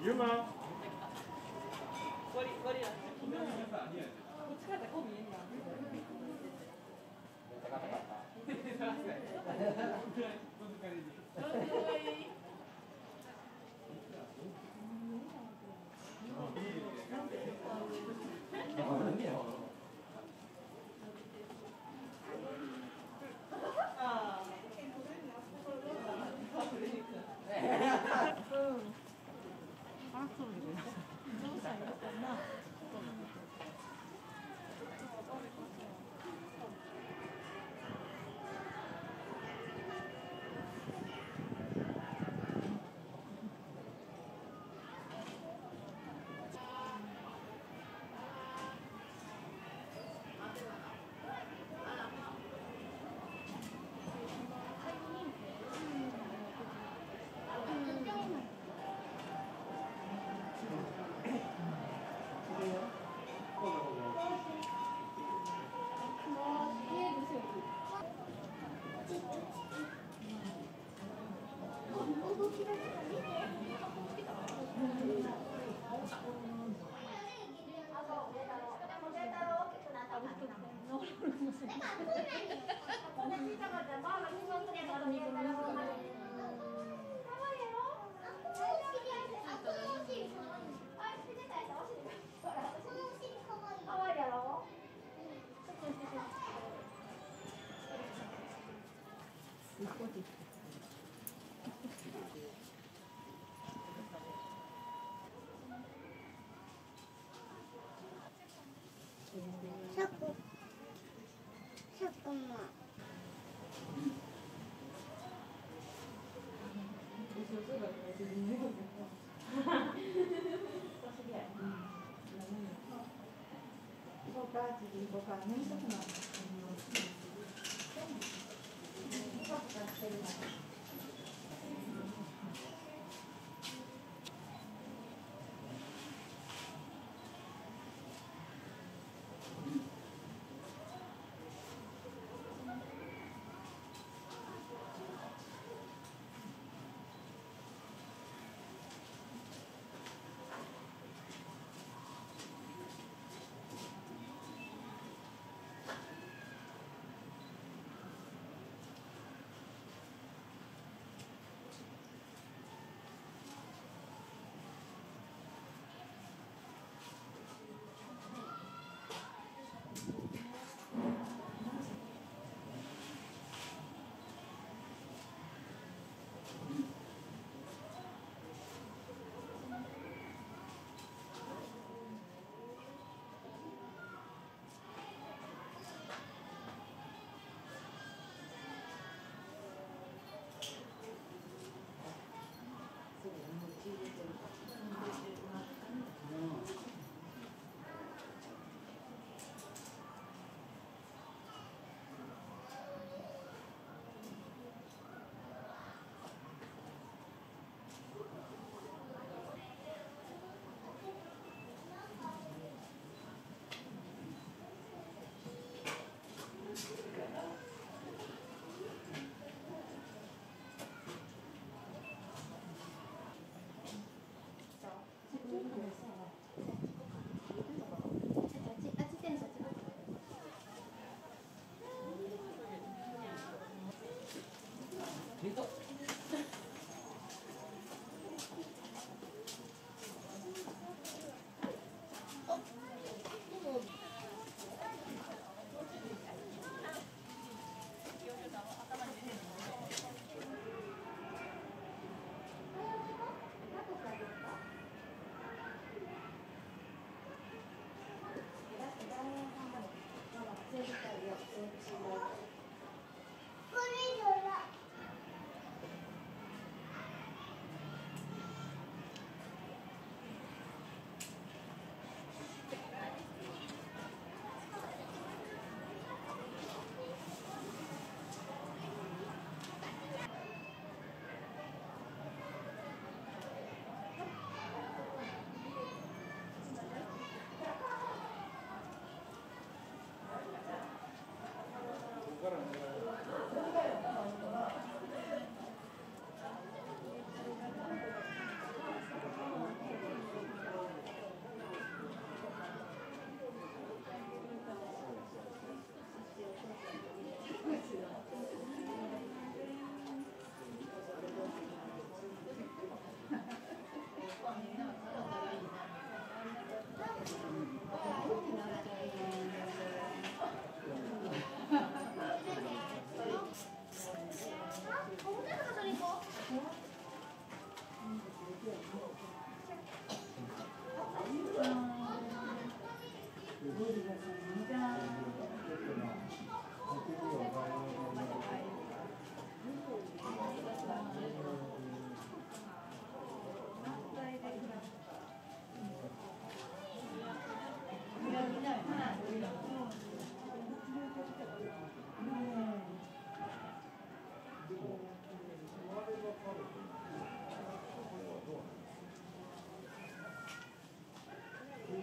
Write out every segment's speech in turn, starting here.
有シそ う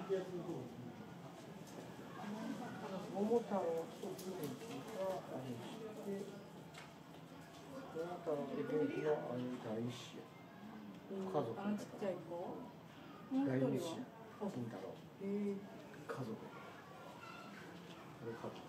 桃太郎と元気が愛して桃太郎と元気の愛大師家族。あのちっちゃい子。もう一大人は師金太郎。えー、家族。これ家族